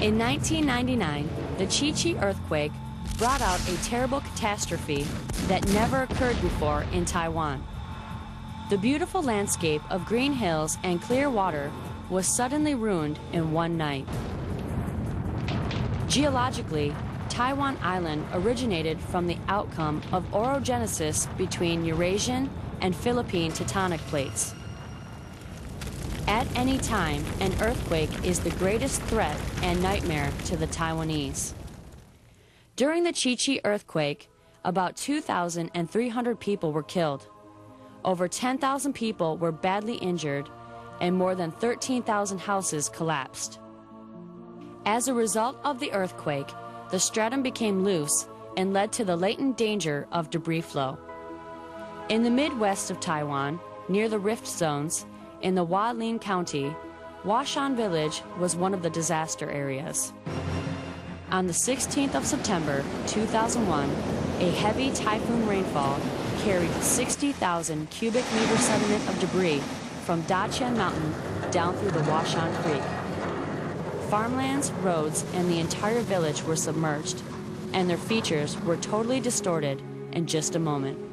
In 1999, the Chi-Chi earthquake brought out a terrible catastrophe that never occurred before in Taiwan. The beautiful landscape of green hills and clear water was suddenly ruined in one night. Geologically, Taiwan Island originated from the outcome of orogenesis between Eurasian and Philippine tectonic plates. At any time, an earthquake is the greatest threat and nightmare to the Taiwanese. During the Chi-Chi earthquake, about 2,300 people were killed. Over 10,000 people were badly injured, and more than 13,000 houses collapsed. As a result of the earthquake, the stratum became loose and led to the latent danger of debris flow. In the Midwest of Taiwan, near the rift zones, in the Hualien County, Huashan Village was one of the disaster areas. On the 16th of September 2001, a heavy typhoon rainfall carried 60,000 cubic meter sediment of debris from Daqian Mountain down through the Huashan Creek. Farmlands, roads, and the entire village were submerged, and their features were totally distorted in just a moment.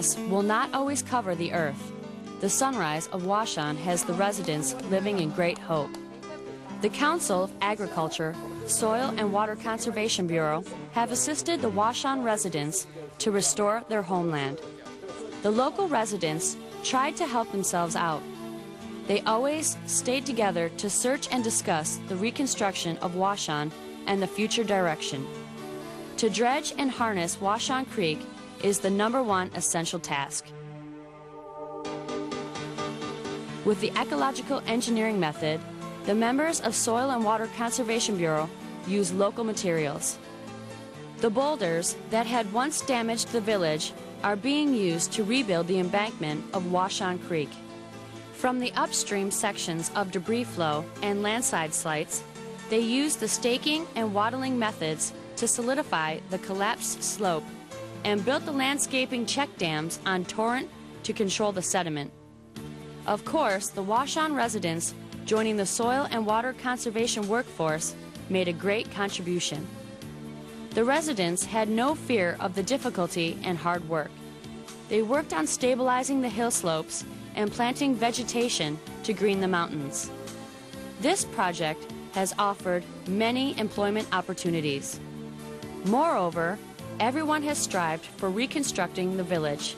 Will not always cover the earth. The sunrise of Huashan has the residents living in great hope. The Council of Agriculture, Soil and Water Conservation Bureau have assisted the Huashan residents to restore their homeland. The local residents tried to help themselves out. They always stayed together to search and discuss the reconstruction of Huashan and the future direction. To dredge and harness Huashan Creek is the number one essential task. With the ecological engineering method, the members of Soil and Water Conservation Bureau use local materials. The boulders that had once damaged the village are being used to rebuild the embankment of Huashan Creek. From the upstream sections of debris flow and landslide sites, they use the staking and wattling methods to solidify the collapsed slope and built the landscaping check dams on torrent to control the sediment. Of course, the Huashan residents joining the soil and water conservation workforce made a great contribution. The residents had no fear of the difficulty and hard work. They worked on stabilizing the hill slopes and planting vegetation to green the mountains. This project has offered many employment opportunities. Moreover, Everyone has strived for reconstructing the village.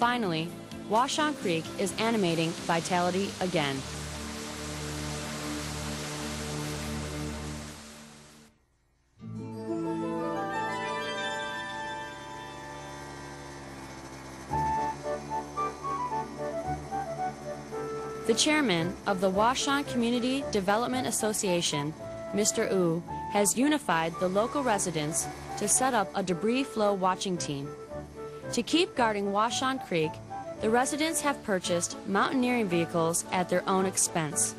Finally, Huashan Creek is animating vitality again. The chairman of the Huashan Community Development Association, Mr. U, has unified the local residents to set up a debris flow watching team. To keep guarding Huashan Creek, the residents have purchased mountaineering vehicles at their own expense.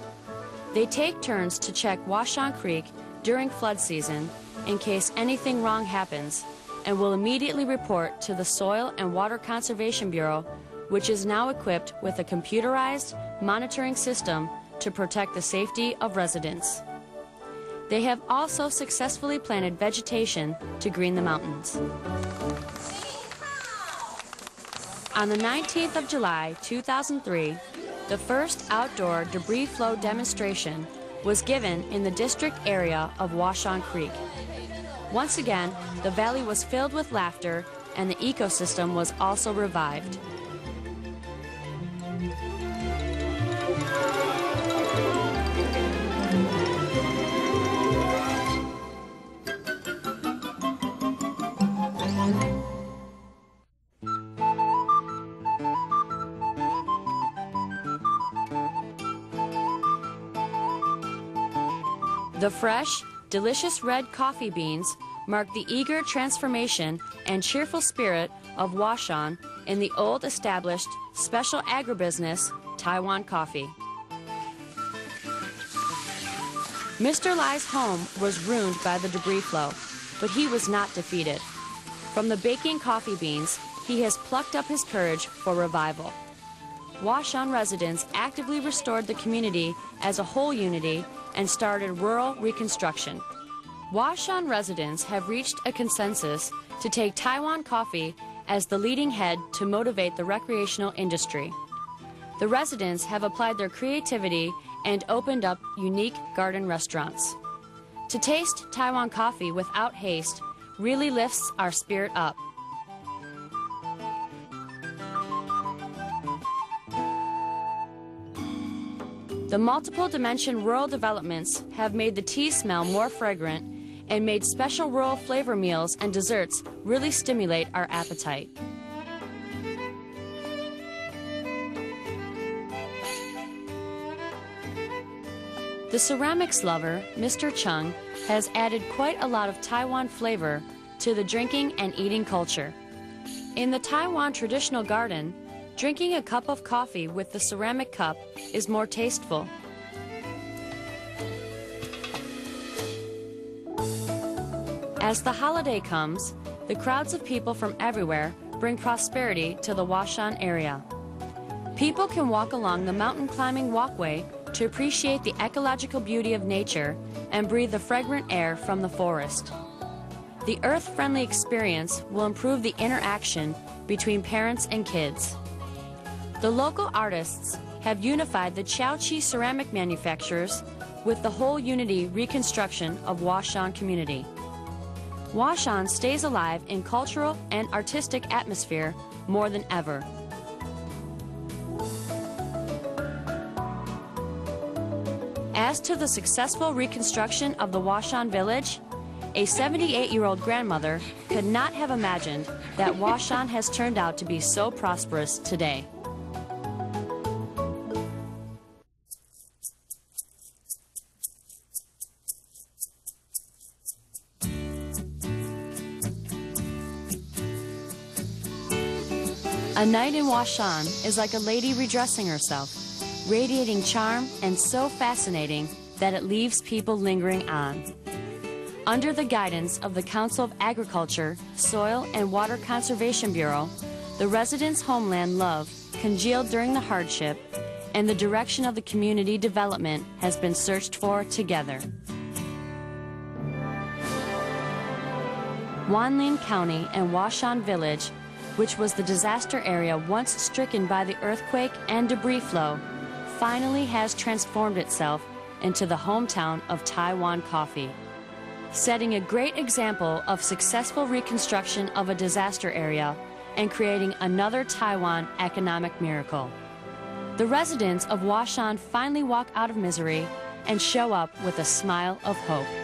They take turns to check Huashan Creek during flood season in case anything wrong happens and will immediately report to the Soil and Water Conservation Bureau, which is now equipped with a computerized monitoring system to protect the safety of residents. They have also successfully planted vegetation to green the mountains. On the 19th of July, 2003, the first outdoor debris flow demonstration was given in the district area of Huashan Creek. Once again, the valley was filled with laughter and the ecosystem was also revived. The fresh, delicious red coffee beans mark the eager transformation and cheerful spirit of Huashan in the old established special agribusiness Taiwan coffee. Mr. Lai's home was ruined by the debris flow, but he was not defeated. From the baking coffee beans, he has plucked up his courage for revival. Huashan residents actively restored the community as a whole unity and started rural reconstruction. Huashan residents have reached a consensus to take Taiwan coffee as the leading head to motivate the recreational industry. The residents have applied their creativity and opened up unique garden restaurants. To taste Taiwan coffee without haste really lifts our spirit up. The multiple dimension rural developments have made the tea smell more fragrant and made special rural flavor meals and desserts really stimulate our appetite. The ceramics lover, Mr. Chung, has added quite a lot of Taiwan flavor to the drinking and eating culture. In the Taiwan traditional garden, Drinking a cup of coffee with the ceramic cup is more tasteful. As the holiday comes, the crowds of people from everywhere bring prosperity to the Huashan area. People can walk along the mountain climbing walkway to appreciate the ecological beauty of nature and breathe the fragrant air from the forest. The earth friendly experience will improve the interaction between parents and kids. The local artists have unified the Chowchi ceramic manufacturers with the whole Unity reconstruction of Huashan community. Huashan stays alive in cultural and artistic atmosphere more than ever. As to the successful reconstruction of the Huashan village, a 78 year old grandmother could not have imagined that Huashan has turned out to be so prosperous today. A night in Huashan is like a lady redressing herself, radiating charm and so fascinating that it leaves people lingering on. Under the guidance of the Council of Agriculture, Soil and Water Conservation Bureau, the residents' homeland love congealed during the hardship, and the direction of the community development has been searched for together. Yunlin County and Huashan Village which was the disaster area once stricken by the earthquake and debris flow, finally has transformed itself into the hometown of Taiwan coffee, setting a great example of successful reconstruction of a disaster area and creating another Taiwan economic miracle. The residents of Huashan finally walk out of misery and show up with a smile of hope.